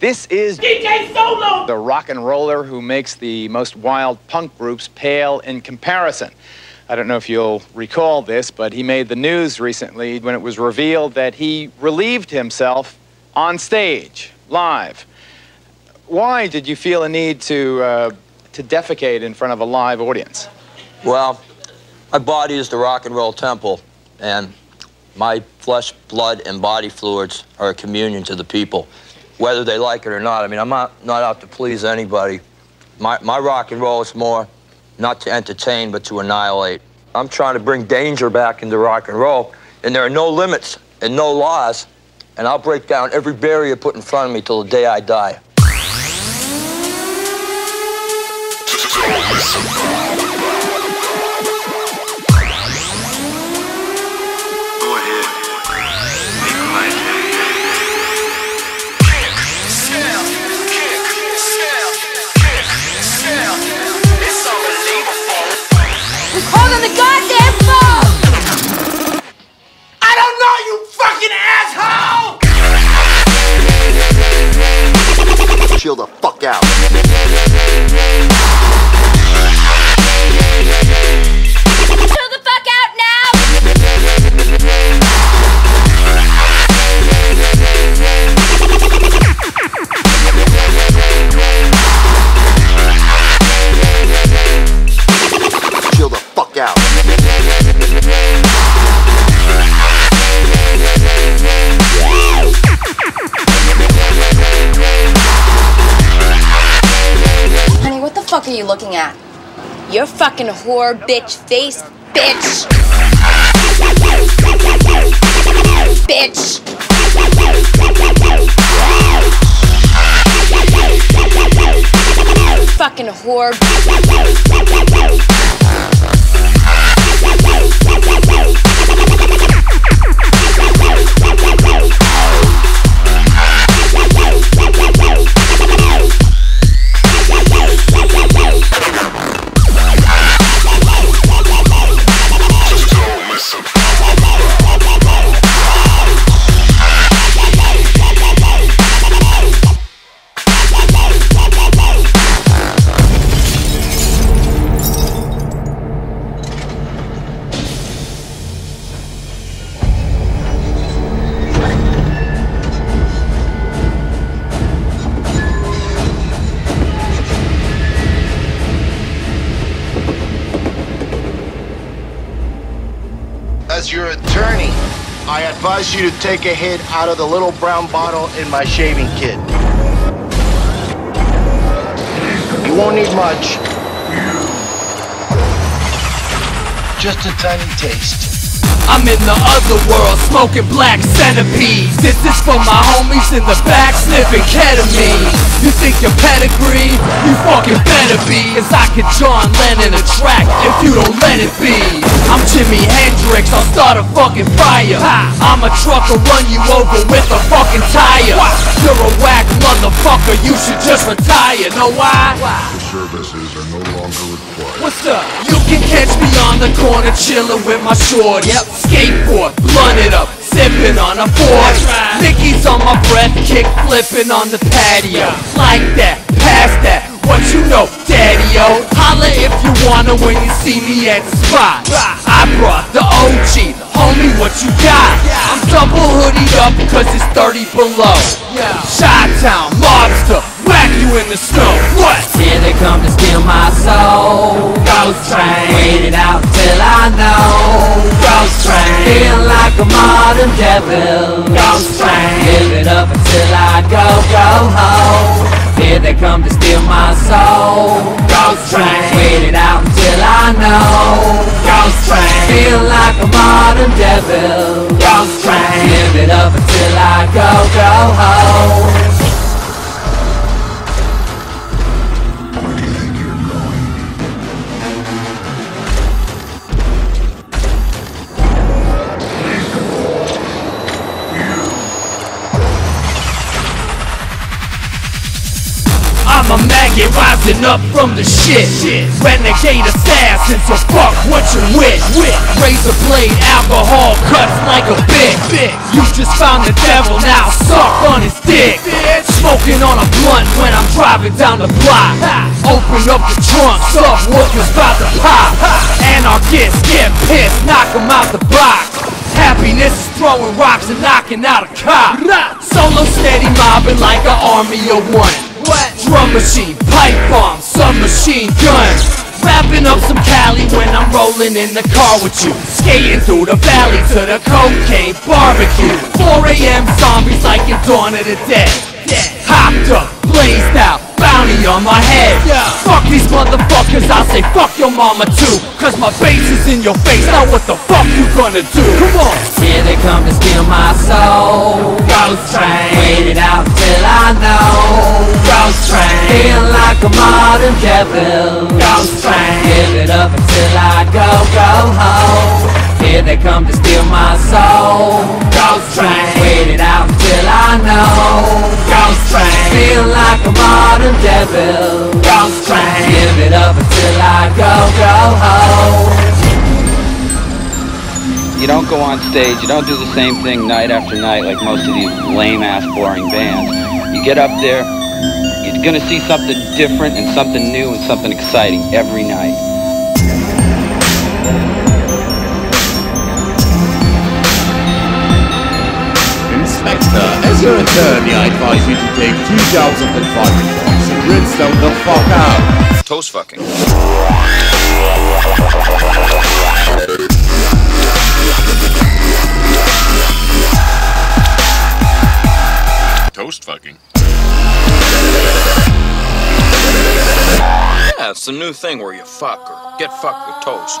This is DJ Solo! the rock and roller who makes the most wild punk groups pale in comparison. I don't know if you'll recall this, but he made the news recently when it was revealed that he relieved himself on stage, live. Why did you feel a need to, uh, to defecate in front of a live audience? Well, my body is the rock and roll temple, and my flesh, blood, and body fluids are a communion to the people, whether they like it or not. I mean, I'm not, not out to please anybody. My, my rock and roll is more not to entertain, but to annihilate. I'm trying to bring danger back into rock and roll, and there are no limits and no laws, and I'll break down every barrier put in front of me till the day I die. Chill the fuck out. Are you looking at? Your fucking whore bitch face, bitch! Bitch! Fucking whore. Don't You to take a hit out of the little brown bottle in my shaving kit. You won't need much. Just a tiny taste. I'm in the other world, smoking black centipedes. This is for my homies in the back, sniffing ketamine. You think you're pedigree? You fucking better be. Cause I could John Lennon a track if you don't let it be. I'm Jimi Hendrix, I'll start a fucking fire. I'm a trucker, run you over with a fucking tire. You're a whack motherfucker, you should just retire. Know why? What's up? You can catch me on the corner chillin' with my shorty. Yep. Skateboard, blunted up, sippin' on a board. Mickey's on my breath, kick flippin' on the patio. Like that, past that. What you know, daddy-o? Holla if you wanna when you see me at the spot. I brought the OG, homie, what you got? I'm double hoodied up cause it's 30 below. Chi-Town, mobster, whack you in the snow. What? Here they come to steal my soul. Ghost train. Wait it out till I know. Ghost train. Feel like a modern devil. Ghost train. Live it up until I go, go home. Here they come to steal my soul. Ghost train. Wait it out until I know. Ghost train. Feel like a modern devil. Ghost train. Live it up until I go, go home. I'm a maggot rising up from the shit. Renegade assassin, so fuck what you with. Razor blade, alcohol cuts like a bitch. You just found the devil, now suck on his dick. Smoking on a blunt when I'm driving down the block. Open up the trunk, subwoofers about to pop. Anarchists get pissed, knock out the box. Happiness is throwing rocks and knocking out a cop. Solo steady mobbing like an army of one. Drum machine, pipe bomb, submachine gun. Wrapping up some Cali when I'm rolling in the car with you. Skating through the valley to the cocaine barbecue. 4 a.m. zombies like in Dawn of the Dead. Hopped up, blazed out, bounty on my head. yeah. Fuck these motherfuckers, I'll say fuck your mama too. Cause my face is in your face, now what the fuck you gonna do? Come on! Here they come to steal my soul. Ghost train. Wait it out till I know. Ghost train. Feel like a modern devil. Ghost train. Give it up until I go, go home. Here they come to steal my soul. Ghost train. Wait it out till I know. Ghost train. Feel like a modern devil. Ghost train. Give it up until I go, go home. You don't go on stage, you don't do the same thing night after night like most of these lame ass boring bands. You get up there, you're gonna see something different and something new and something exciting every night. Inspector, as your attorney, I advise you to take two jobs of the box and rinse them the fuck out. Toast fucking. Toast fucking. Yeah, it's the new thing where you fuck or get fucked with toast.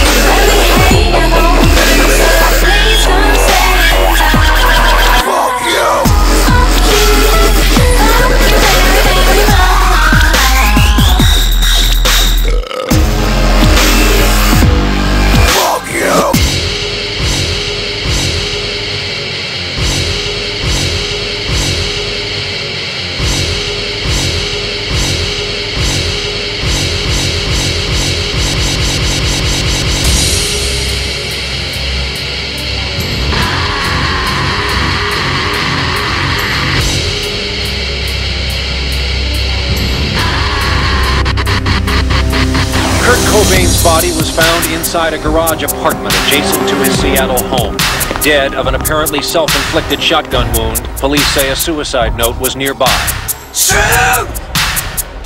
Kurt Cobain's body was found inside a garage apartment adjacent to his Seattle home. Dead of an apparently self-inflicted shotgun wound, police say a suicide note was nearby. True!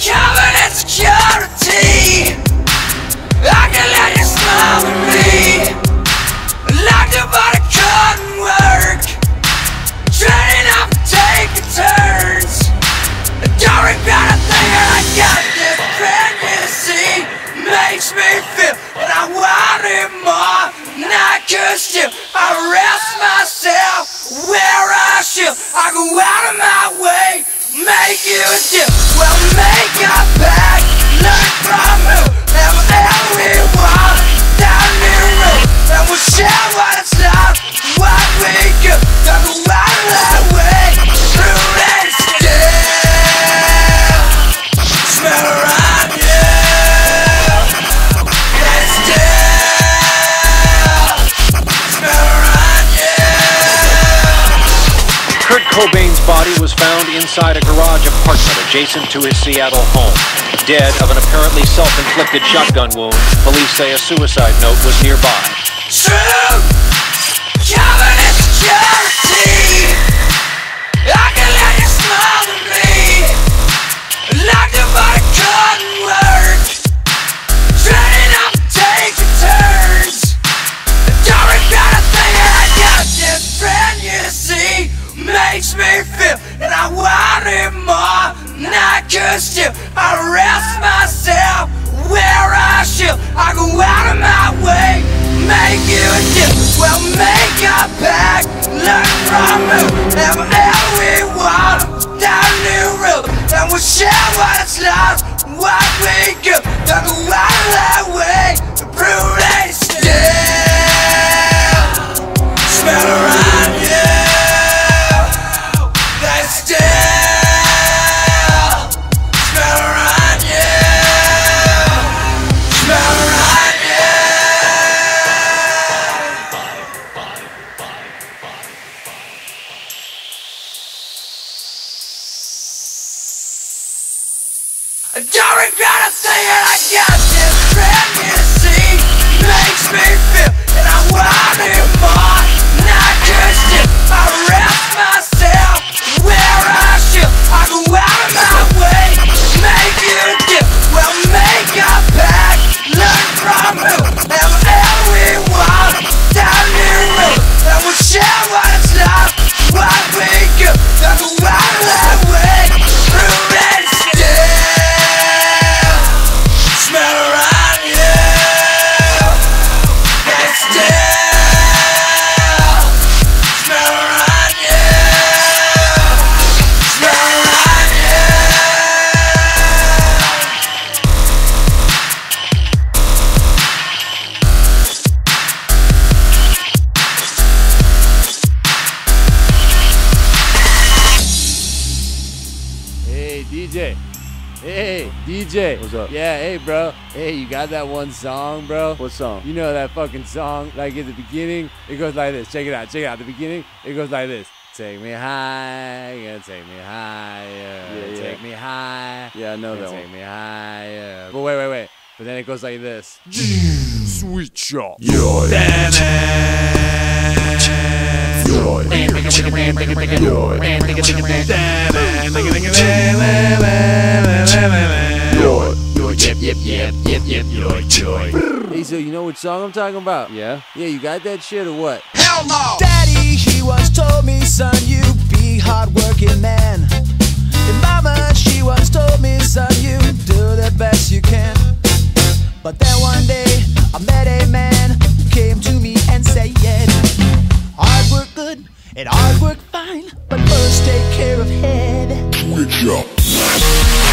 Covenant security! I can let you smother me! Locked up on a couldn't work! Training up take turns! Don't regret a thing and I got! Makes me feel that I want it more! Not cause still I rest myself where I should. I go out of my way Make you deal. Well make a back Learn from who. Never everyone Down the road. And we'll share what it's like What we do. Don't go out of that way Through Cobain's body was found inside a garage apartment adjacent to his Seattle home. Dead of an apparently self-inflicted shotgun wound, police say a suicide note was nearby. True Covenant security I can let you smother me Locked up on a I rest myself where I should I go out of my way Make you a deal. Well make a back, learn from you, and everyone down new road, and we'll share what it's lost, what we give, don't go out of that way, to prove they still smell around up? Yeah, hey, bro. Hey, you got that one song, bro? What song? You know that fucking song? Like at the beginning, it goes like this. Check it out. Check it out. At the beginning, it goes like this. Take me high, yeah, take me high, yeah, yeah. take me high. Yeah, I know that Take one. me high, yeah. But wait, wait, wait. But then it goes like this. Sweet shot. Yo. Hey, so you know what song I'm talking about? Yeah. Yeah, you got that shit or what? Hell no! Daddy, he once told me, son, you be hardworking man. And mama, she once told me, son, you do the best you can. But then one day, I met a man who came to me and said, yeah, Hard work good and hard work fine, but first take care of head. Switch up.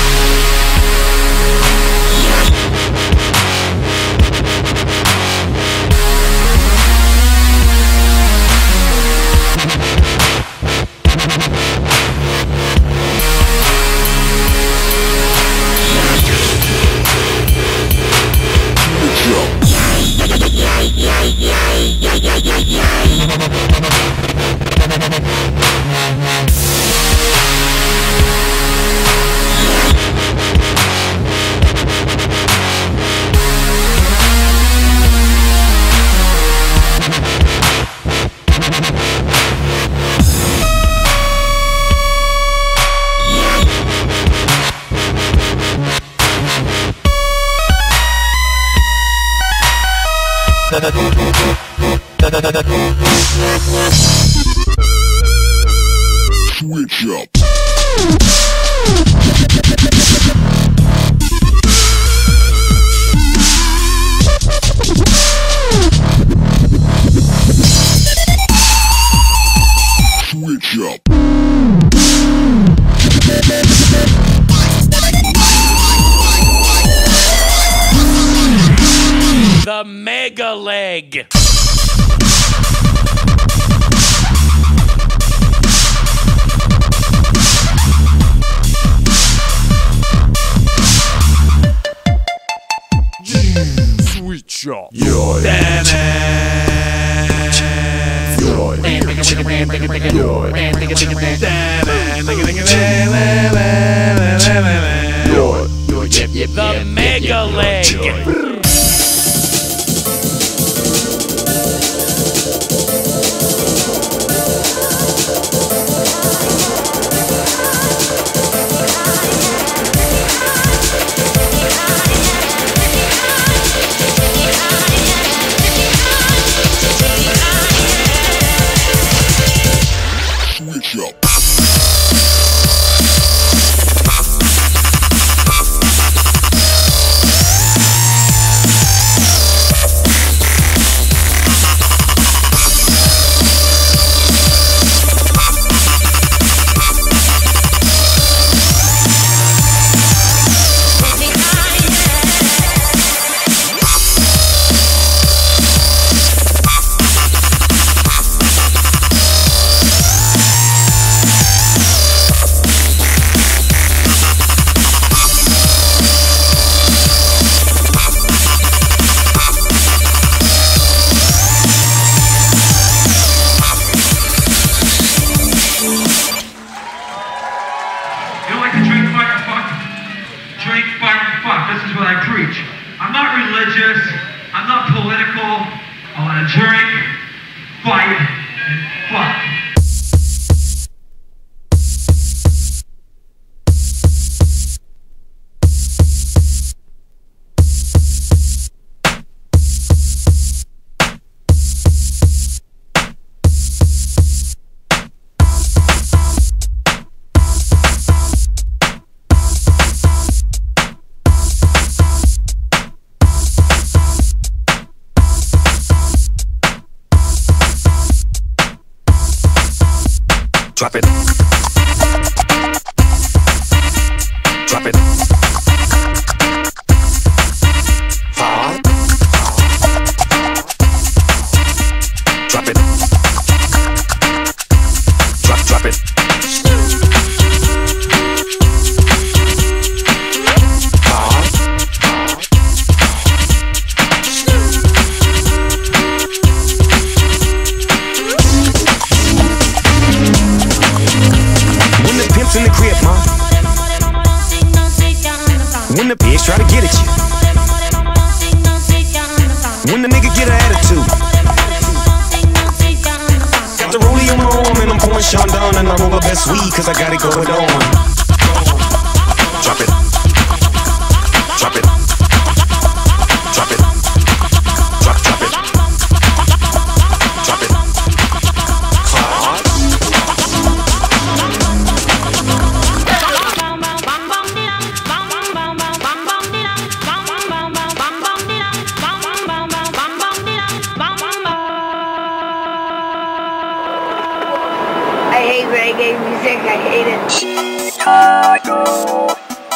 Chicago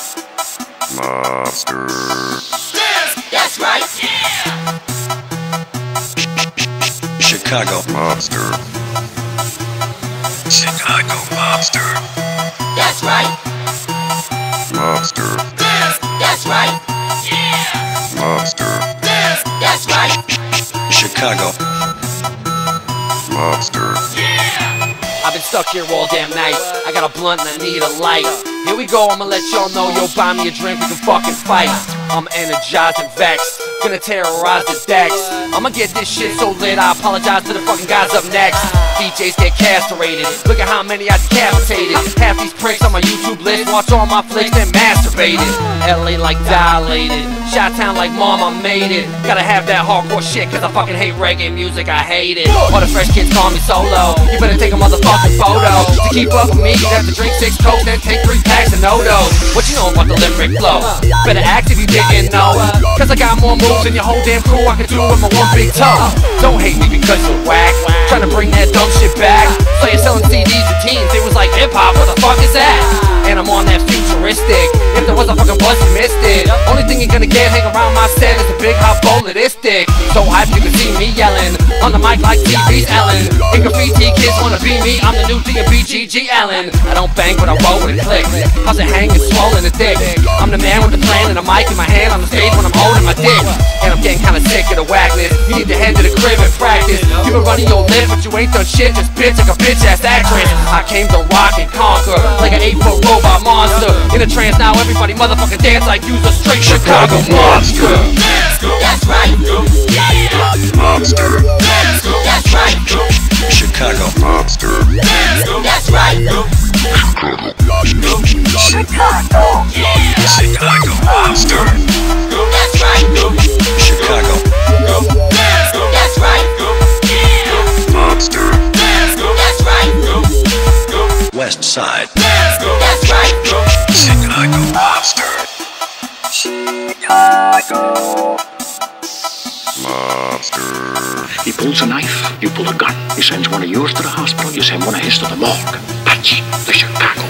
Monster. That's right. Chicago Monster. Chicago Monster. That's right. Monster. That's right. Yeah. Monster. That's right. Chicago Monster. Stuck here all damn night. I got a blunt and I need a light. Here we go, I'ma let y'all know. Yo, buy me a drink, we can fucking fight. I'm energized and vexed. Gonna terrorize the decks. I'ma get this shit so lit, I apologize to the fucking guys up next. DJs get castrated. Look at how many I decapitated. Half these pricks on my YouTube list. Watch all my flicks, and masturbated. LA like dilated. Shot town like mom, I made it. Gotta have that hardcore shit, cause I fucking hate reggae music, I hate it. All the fresh kids call me solo. You better take a motherfucking photo. To keep up with me, you have to drink six coke, then take three packs of Nodo. What you know about the lyric flow? Better act if you didn't know. Cause I got more moves than your whole damn crew, I can do it with my one big toe. Don't hate me because you're whack. Trying to bring that dumb shit back. So you're selling CDs to teens, it was like hip hop, what the fuck is that? And I'm on that futuristic. If there was a fucking buzz, you missed it. Only thing you're gonna get hang around my set is a big hot bowl of this stick. So hype you can see me yelling on the mic like TV's Ellen. And graffiti kids wanna be me, I'm the new DB GG Allin. I don't bang, but I roll with it click. How's it hanging, swollen and thick? I'm the man with the plan and a mic in my hand on the stage when I'm holding my dick. You been running your lip, but you ain't done shit. Just bitch like a bitch ass actress. I came to rock and conquer like an eight foot robot monster. In a trance now, everybody motherfucking dance like you's a straight Chicago monster. That's right. Monster. That's right. Chicago Monster. That's right. Chicago. Chicago Monster. That's right. Chicago That's right. Monster. That's right. West Side. That's right. Chicago Monster. Chicago Monster. He pulls a knife, you pull a gun. He sends one of yours to the hospital, you send one of his to the morgue. That's the Chicago.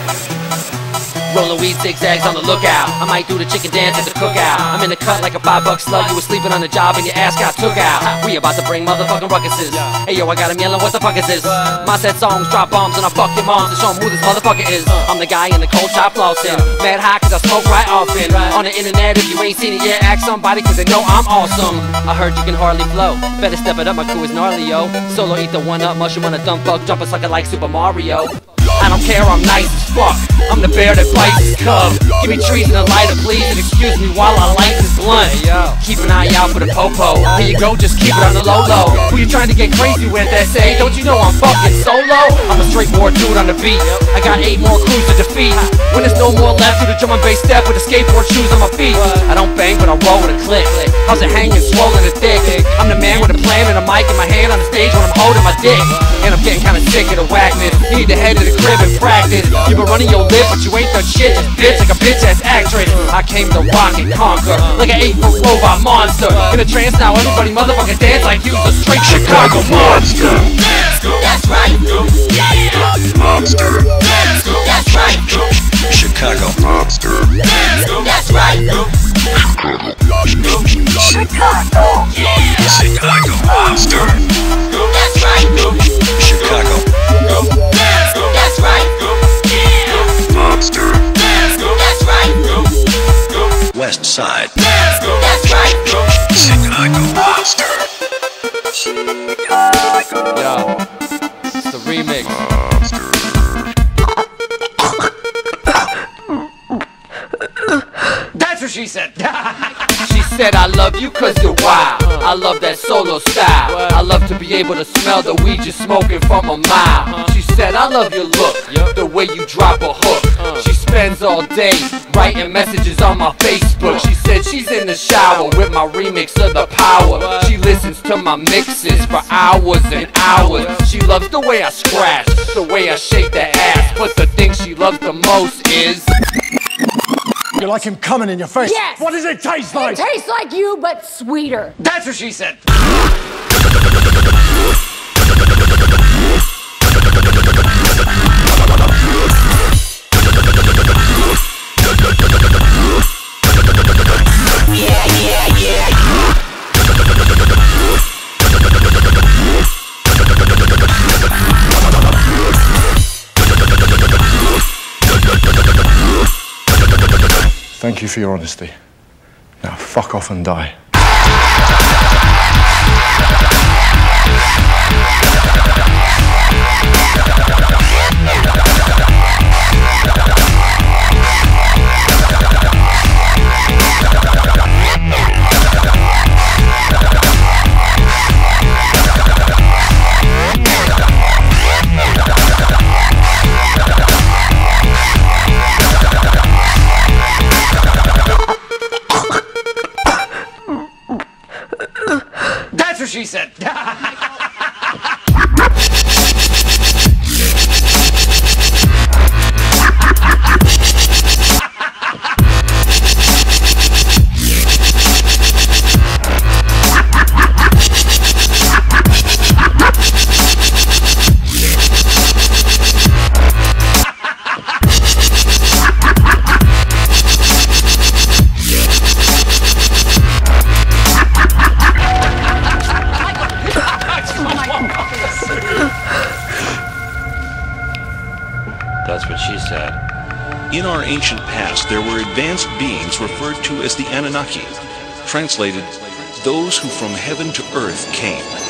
Rolling weed zigzags on the lookout. I might do the chicken dance at the cookout. I'm in the cut like a five buck slug. You was sleeping on the job and your ass got took out. We about to bring motherfucking ruckuses. Hey yo, I got him yelling, what the fuck is this? My set songs drop bombs and I fuck your moms to show 'em who this motherfucker is. Uh. I'm the guy in the cold top flossing. Mad high cause I smoke right often. On the internet, if you ain't seen it yet, ask somebody cause they know I'm awesome. I heard you can hardly flow. Better step it up, my crew is gnarly, yo. Solo eat the one up, mushroom on a dumb fuck, jump a sucker like Super Mario. I don't care, I'm nice as fuck. I'm the bear that bites his cub. Give me trees and a lighter, please, and excuse me while I light this blunt. Keep an eye out for the popo. Here you go, just keep it on the low low. Who you trying to get crazy with? Say, don't you know I'm fucking solo? I'm a straight board dude on the beat. I got eight more crews to defeat. When there's no more left, do the drum and bass step with the skateboard shoes on my feet. I don't bang, but I roll with a click. How's it hanging, swollen and thick? I'm the man with a plan and a mic in my hand on the stage when I'm holding my dick. And I'm getting kinda sick of the whackness. You need to head to the crib and practice. You've been running your lip, but you ain't done shit. Just bitch like a bitch ass actress. I came to rock and conquer like an eight foot robot monster. In a trance now, everybody motherfucking dance like you a straight Chicago monster. That's right. Monster. That's right. Chicago Monster. That's right. Chicago. Chicago Monster. That's right. Chicago That's right. Monster. That's right. West Side. That's right. Chicago Monster. Yo, it's the remix. She said. she said, I love you cause you're wild. I love that solo style. I love to be able to smell the weed you're smoking from a mile. She said, I love your look, the way you drop a hook. She spends all day writing messages on my Facebook. She said she's in the shower with my remix of the power. She listens to my mixes for hours and hours. She loves the way I scratch, the way I shake that ass. But the thing she loves the most is. You like him coming in your face? Yes. What does it taste like? It tastes like you, but sweeter. That's what she said. Thank you for your honesty. Now fuck off and die. In our ancient past, there were advanced beings referred to as the Anunnaki. Translated, those who from heaven to earth came.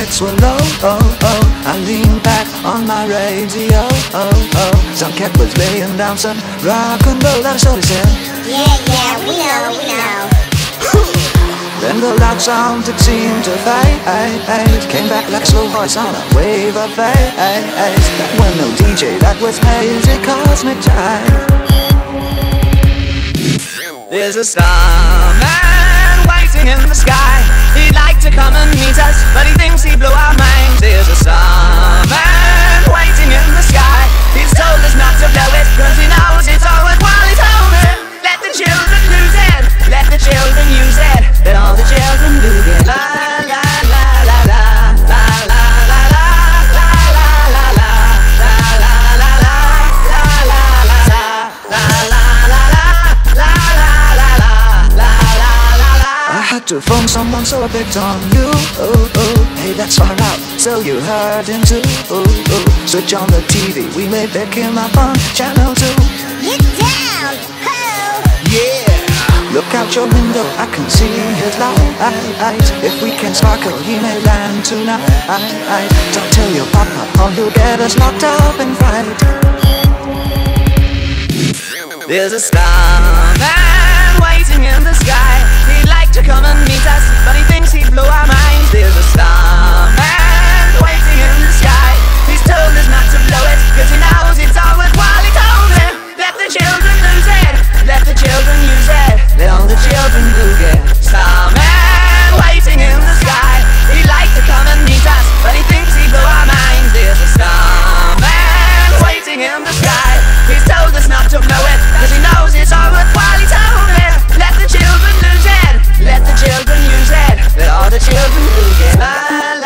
Was, lights were low, oh, oh I leaned back on my radio, oh, oh. Some cat was laying down some rock and roll That shorty said. Yeah, yeah, we know, we know. Then the loud sound it seemed to fade Came back like a slow voice on a wave of bass That was no DJ, that was hazy cosmic jive There's a starman waiting in the sky. He'd like to come and meet us, but he thinks he blew our minds. There's a starman waiting in the sky. He's told us not to blow it, cause he knows it's all someone so I picked on you. Oh, oh. Hey, that's far out, so you heard him too. Oh, oh. Switch on the TV, we may pick him up on channel two. Get down! Ho! Yeah! Look out your window, I can see his light. If we can sparkle, he may land tonight. Don't tell your papa, or he'll get us locked up in fright. There's a starman waiting in the sky. He'd like to come and meet us, but he thinks he'd blow our minds. There's a starman waiting in the sky. He's told us not to blow it, cause he knows it's all worthwhile. He told him, let the children lose it, let the children use it, let all the children do it. Starman the children who get.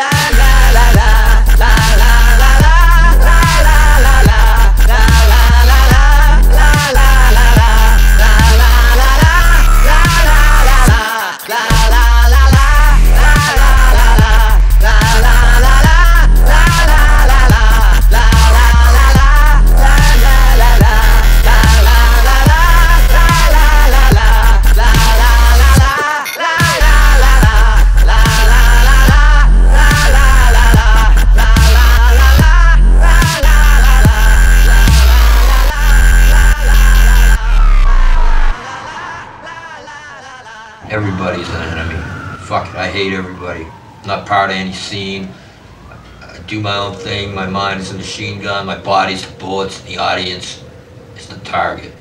Part of any scene. I do my own thing. My mind is a machine gun. My body's the bullets. The audience is the target.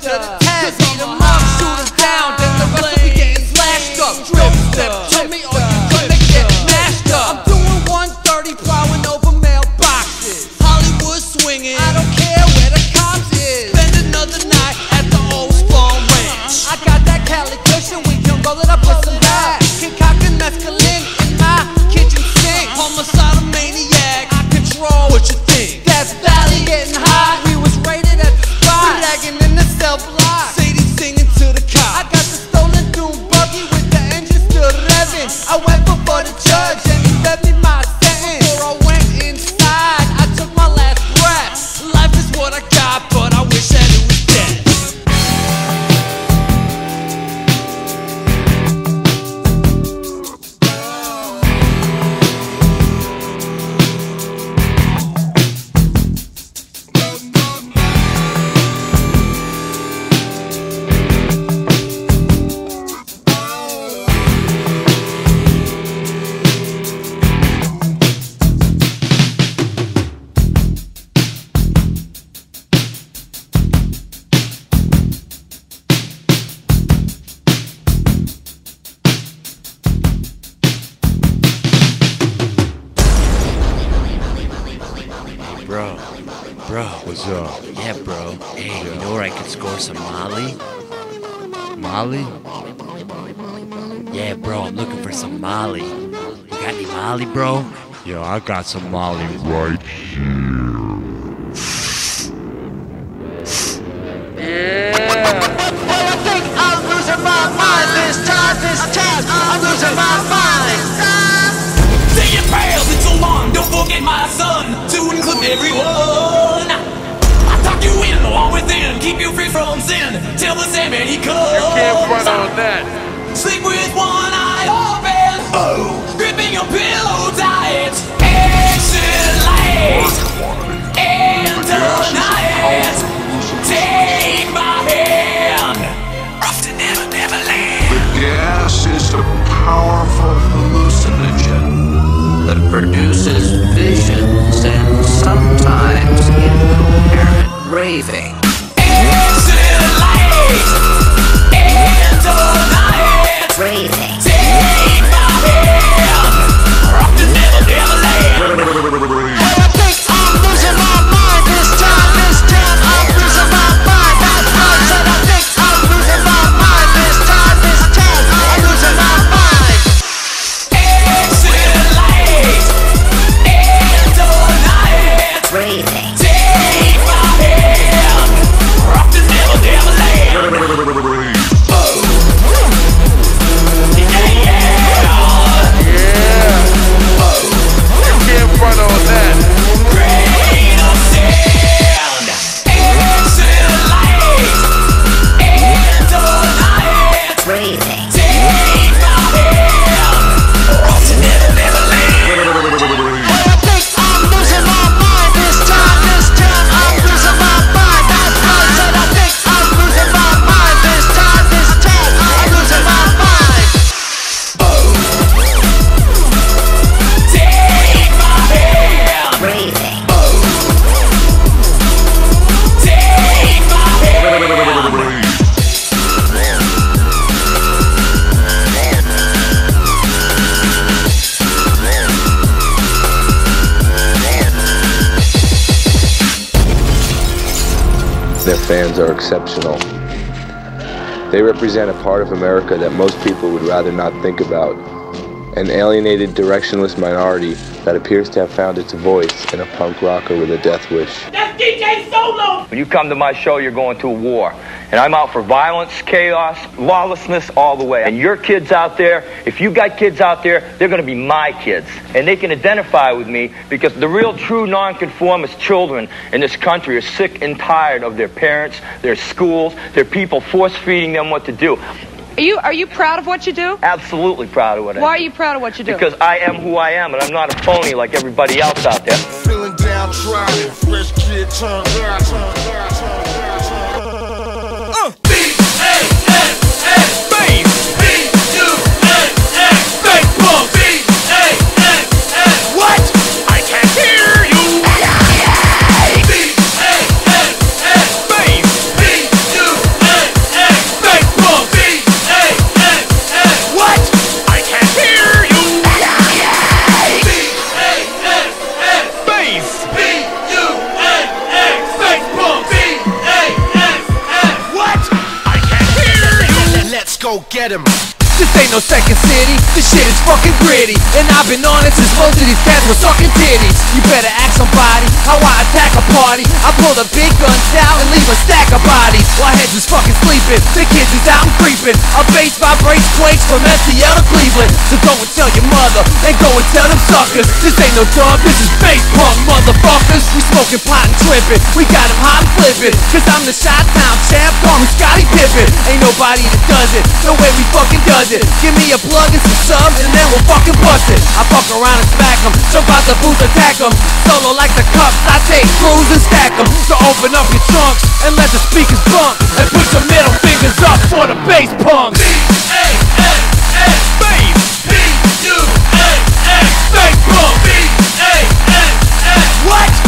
To the test. Bro, I'm looking for some Molly. You got any Molly, bro? Yo, I got some Molly right here. Well, I think I'm losing my mind this time, this time. I'm losing my mind. Say your prayers, it's so long, don't forget my son To include everyone I talk you in, along within Keep you free from sin Till the Sandman he comes You can't run on that. Sleep with one in your pillow diet. Excellent. And deny it. Take my hand. Off to never, never land. The gas is a powerful hallucinogen that produces visions and sometimes incoherent raving. Excellent. And deny it. Raving. They represent a part of America that most people would rather not think about. An alienated, directionless minority that appears to have found its voice in a punk rocker with a death wish. That's DJ Solo! When you come to my show, you're going to a war. And I'm out for violence, chaos, lawlessness all the way. And your kids out there, if you've got kids out there, they're going to be my kids. And they can identify with me because the real true nonconformist children in this country are sick and tired of their parents, their schools, their people force feeding them what to do. Are you are you proud of what you do? Absolutely proud of what I Why are you proud of what you do? Because I am who I am, and I'm not a phony like everybody else out there. Feeling downtrodden, fresh kid turned this shit is fucking gritty I've been on it since most of these cats were sucking titties. You better ask somebody how I attack a party. I pull the big guns out and leave a stack of bodies. While heads is fucking sleeping, the kids is out and creeping. A bass vibrates quakes from STL to Cleveland. So go and tell your mother, and go and tell them suckers. This ain't no dub, this is bass punk, motherfuckers. We smoking pot and tripping, we got them hot and flipping. Cause I'm the shot town champ, call me Scottie Pippen. Ain't nobody that does it, the way we fucking does it. Give me a plug and some subs and then we'll fucking bust it I fuck around and smack 'em, jump out the booth, attack 'em. Solo like the cups, I take crews and stack 'em. So open up your trunks and let the speakers bump And put your middle fingers up for the bass. B-A-S-S, what?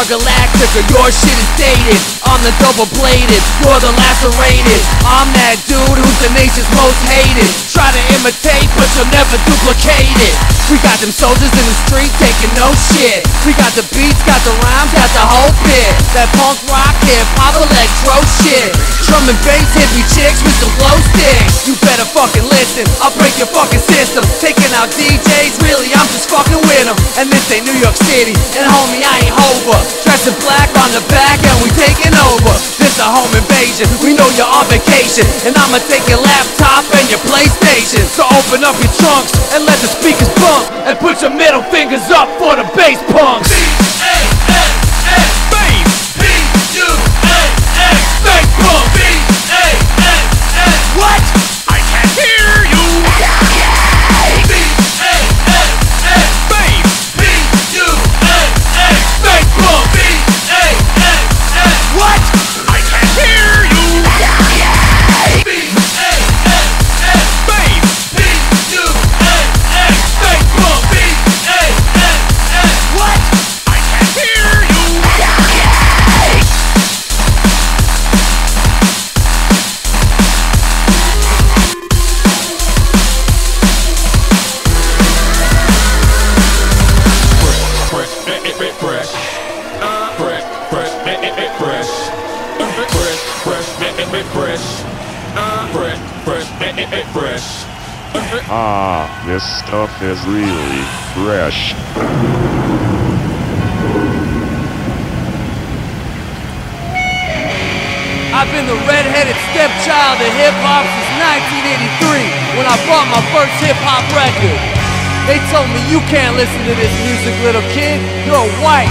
Battlestar Galactica, your shit is dated. I'm the double bladed, you're the lacerated. I'm that dude who's the nation's most hated. Try to imitate, but you'll never duplicate it. We got them soldiers in the street taking no shit. We got the beats, got the rhymes, got the whole bit. That punk rock, hip hop, electro shit. Drum and bass hippie chicks with some glow sticks. You better fucking listen, I'll break your fucking system. Taking out DJs, really, I'm just fucking with them. And this ain't New York City, and homie, I ain't Hova. Dressed in black on the back, and we taking over. This a home invasion, we know you're on vacation. And I'ma take your laptop and your PlayStation. So open up your trunks and let the speakers bump. And put your middle fingers up for the bass punks. Is really fresh. I've been the red-headed stepchild of hip-hop since 1983 when I bought my first hip-hop record. They told me you can't listen to this music, little kid. You're white.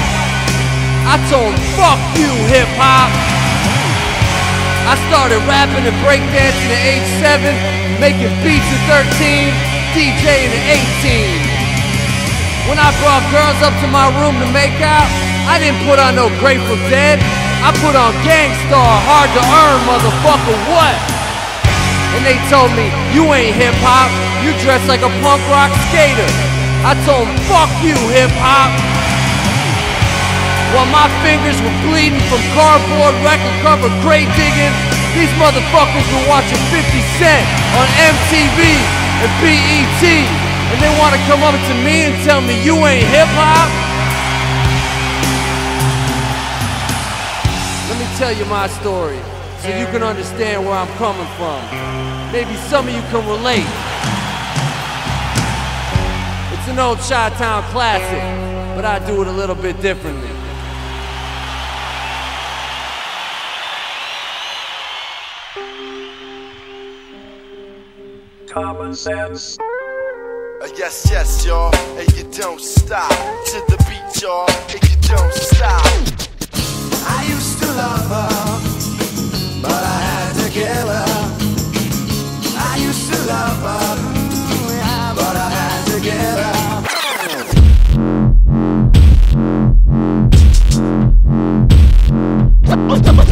I told them, fuck you, hip-hop. I started rapping and breakdancing at age 7, making beats at 13, DJing at 18. When I brought girls up to my room to make out, I didn't put on no Grateful Dead. I put on Gang Starr, hard to earn, motherfucker, what? And they told me, you ain't hip hop, you dress like a punk rock skater. I told them, fuck you, hip hop. While my fingers were bleeding from cardboard record cover grave digging, these motherfuckers were watching 50 Cent on MTV and BET. And they want to come up to me and tell me you ain't hip hop? Let me tell you my story so you can understand where I'm coming from. Maybe some of you can relate. It's an old Chi-Town classic, but I do it a little bit differently. Common sense. Uh, yes, yes, y'all, and you don't stop to the beat, y'all, and you don't stop. I used to love her,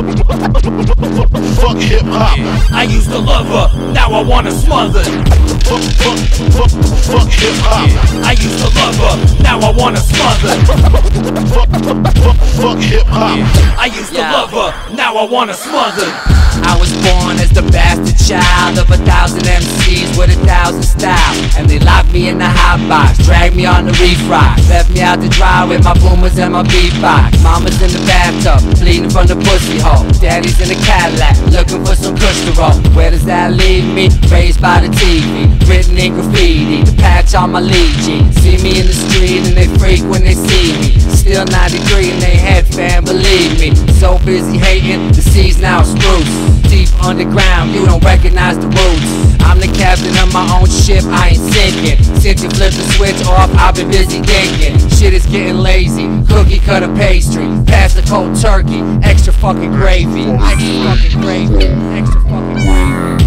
Fuck hip hop. I used to love her, now I wanna smother. Fuck, fuck, fuck, fuck hip hop. I used to love her, now I wanna smother. Fuck, fuck, fuck, fuck hip hop. I used to love her, now I wanna smother. I was born as the bastard child of a thousand MCs with a thousand styles. And they locked me in the hot box, dragged me on the reef rock, left me out to dry with my boomers and my beatbox. Mama's in the bathtub, bleeding from the pussy hole. Daddy's in the Cadillac, looking for some to roll. Where does that leave me? Raised by the TV, written in graffiti, the patch on my jeans. See me in the street and they freak when they see me. Still 93 in they head, fam, believe me. So busy hating, the seas now spruce. Deep underground, you don't recognize the roots. I'm the captain of my own ship, I ain't sinking. Since you flipped the switch off, I've been busy thinking. Shit is getting lazy. Cookie cutter pastry, pass the cold turkey, extra fucking gravy, extra fucking gravy, extra fucking gravy.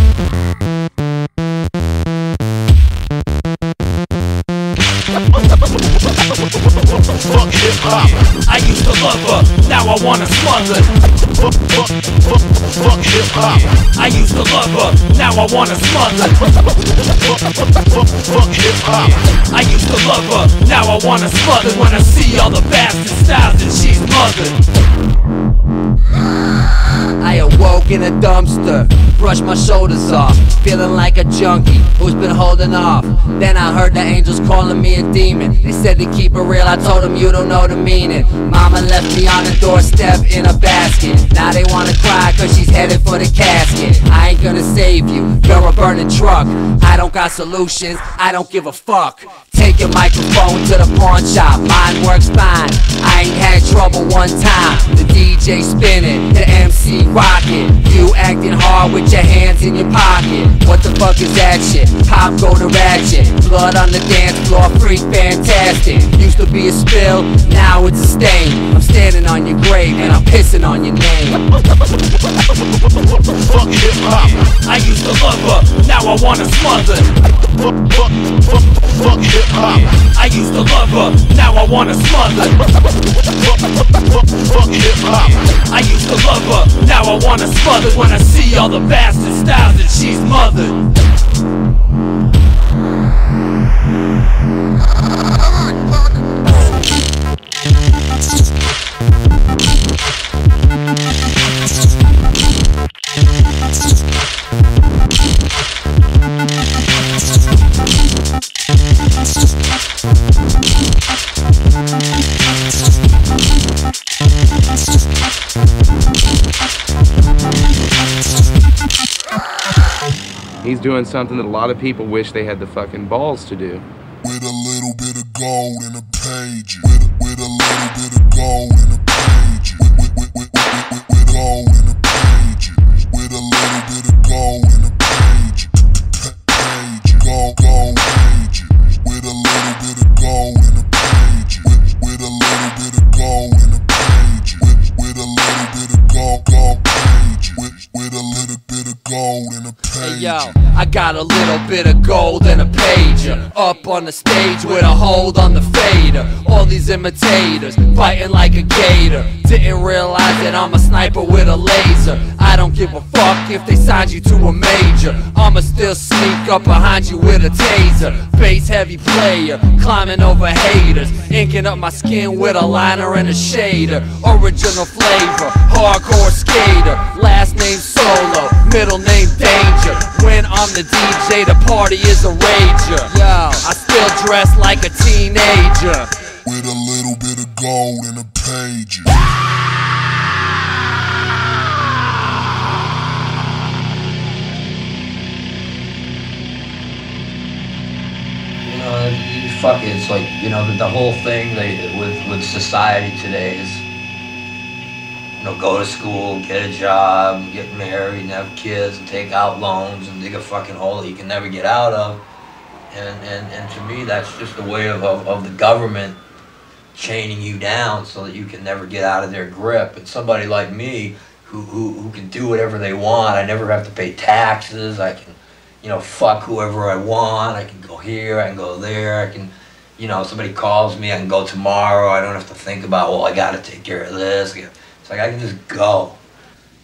Fuck hip hop. I used to love her, now I wanna smother. Fuck, fuck, fuck, fuck hip hop. I used to love her, now I wanna smother. Fuck, fuck, fuck, fuck hip hop. I used to love her, now I wanna smother when I see all the bastard styles that she's mothered. I awoke in a dumpster, brushed my shoulders off, feeling like a junkie who's been holding off. Then I heard the angels calling me a demon. They said to keep it real, I told them you don't know the meaning. Mama left me on the doorstep in a basket. Now they wanna cry cause she's headed for the casket. I ain't gonna save you, you're a burning truck. I don't got solutions, I don't give a fuck. Take your microphone to the pawn shop, mine works fine. I ain't had trouble one time. The DJ spinning, the MC rocking. You acting hard with your hands in your pocket. What the fuck is that shit? Pop go to ratchet. Blood on the dance floor, freak fantastic. Used to be a spill, now it's a stain. I'm standing on your grave and I'm pissing on your name. Fuck hip hop. I used to love her, now I wanna smother. Fuck, fuck, fuck, fuck hip hop. I used to love her, now I wanna smother. Fuck, hip hop. I used to love her, now I wanna smother when I see all the bastard styles that she's mothered. He's doing something that a lot of people wish they had the fucking balls to do. With a little bit of gold in a page. With, with a little bit of gold bit of gold Up on the stage with a hold on the fader. All these imitators, fighting like a gator. Didn't realize that I'm a sniper with a laser. I don't give a fuck if they signed you to a major. I'ma still sneak up behind you with a taser. Bass heavy player, climbing over haters. Inking up my skin with a liner and a shader. Original flavor, hardcore skater. Last name Solo, middle name Danger. When I'm the DJ, the party is a rager Yo, I still dress like a teenager With a little bit of gold in a page. You know, you fuck it. It's like you know the, the whole thing they, with with society today is you know go to school, get a job, get married, and have kids, and take out loans and dig a fucking hole that you can never get out of. And and, and to me, that's just a way of, of, of the government chaining you down so that you can never get out of their grip. And somebody like me who, who, who can do whatever they want, I never have to pay taxes. I can you know, fuck whoever I want. I can go here, I can go there. I can, you know, somebody calls me, I can go tomorrow. I don't have to think about, well, I got to take care of this. It's like I can just go.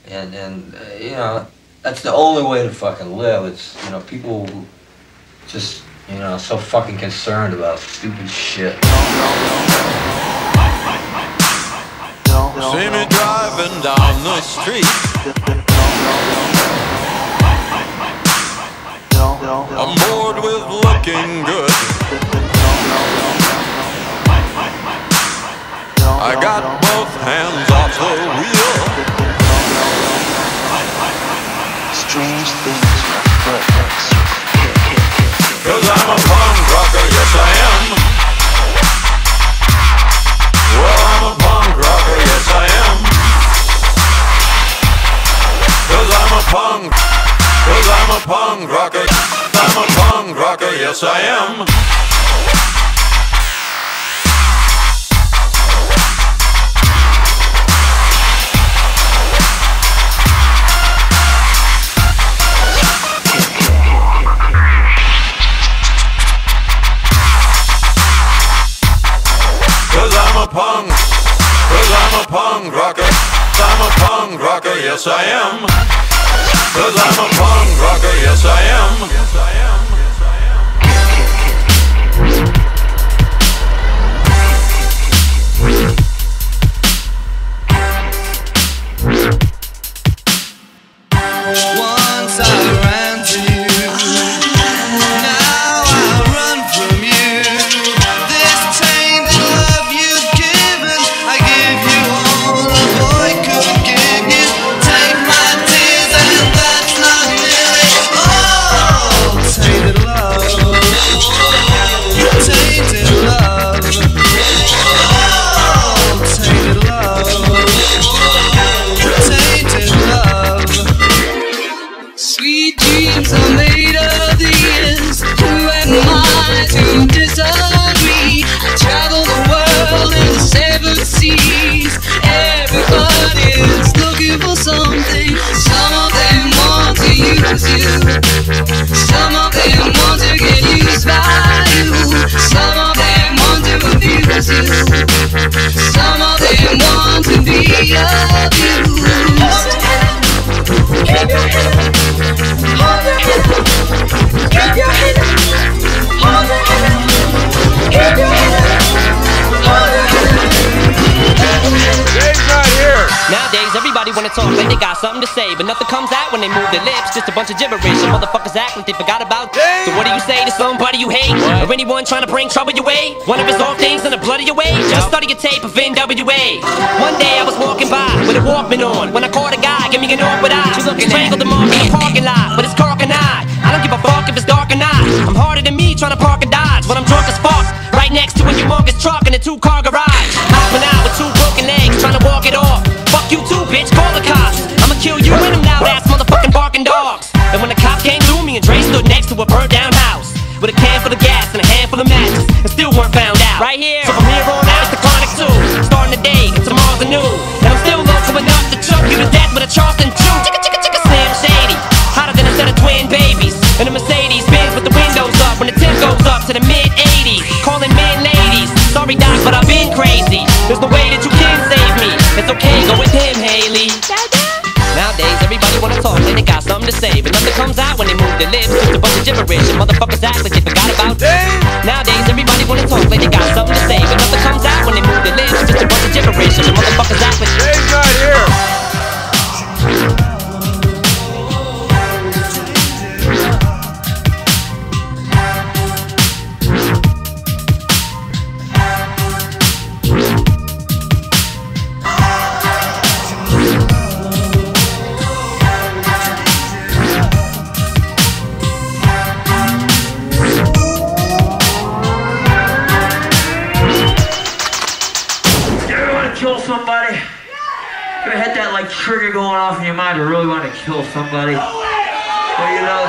And, and uh, you know, that's the only way to fucking live. It's, you know, people just, you know, so fucking concerned about stupid shit. See me driving down the street. I'm bored with looking good. I got both hands off the wheel. Strange things afoot. Cause I'm a punk rocker, yes I am. Something. Some of them want to use you. Some of them want to get used by you. Some of them want to abuse you. Some of them want to be abused. Keep your head up. Hold your head up. Keep your head up. Hold your head up. Keep your head up. Hold your head up. Dave's not here. Nowadays, everybody wanna talk like they got something to say, but nothing comes out when they move their lips. Just a bunch of gibberish. And motherfuckers act like they forgot about. So what do you say to somebody you hate, or anyone trying to bring trouble your way? One of his own things in the blood of your way. Just study your tape of NWA. One day I was walking by with a Walkman on when I caught a guy give me an awkward eye. Strangled him off in the parking lot with his cock and give a fuck if it's dark or not. I'm harder than me trying to park a Dodge when I'm drunk as fuck. Right next to a humongous truck in a two car garage. Hopping out bitch, call the cops. I'ma kill you and them loud ass motherfucking barking dogs. And when the cops came through, me and Dre stood next to a burnt down house. With a can full of gas and a handful of matches. And still weren't found out. Right here. So from here on out, it's the chronic two. Starting the day, and tomorrow's a new. And I'm still local enough to choke you to death with a Charleston chew. Chicka chicka chicka Slim Shady. Hotter than a set of twin babies. And a Mercedes Benz with the windows up when the temp goes up to the mid 80s. Calling men ladies. Sorry, Doc, but I've been crazy. There's no way It's okay, go with him, Hailie. Nowadays, everybody wanna talk, and they got something to say, but nothing comes out when they move their lips. Just a bunch of gibberish, and motherfuckers act like they forgot about Nowadays, everybody wanna talk, like they got something to say, but nothing comes out when they move their lips. Just a bunch of gibberish, and the motherfuckers act like to really want to kill somebody? Well, you know,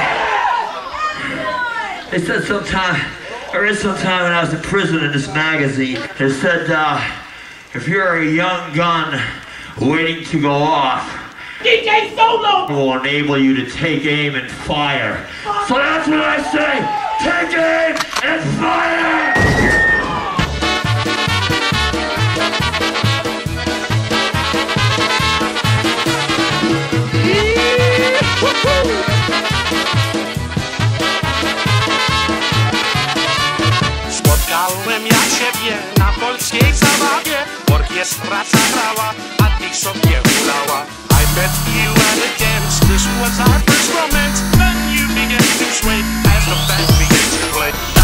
they said sometime, I read sometime when I was in prison in this magazine, it said, uh, if you're a young gun waiting to go off, DJ Solo! will enable you to take aim and fire. So that's what I say! Take aim and fire! Spotkałem ja ciebie na polskiej zabawie. Orkiestra zagrała, a nikt sobie ulała I met you at a dance, this was our first romance Then you began to sway as the band began to play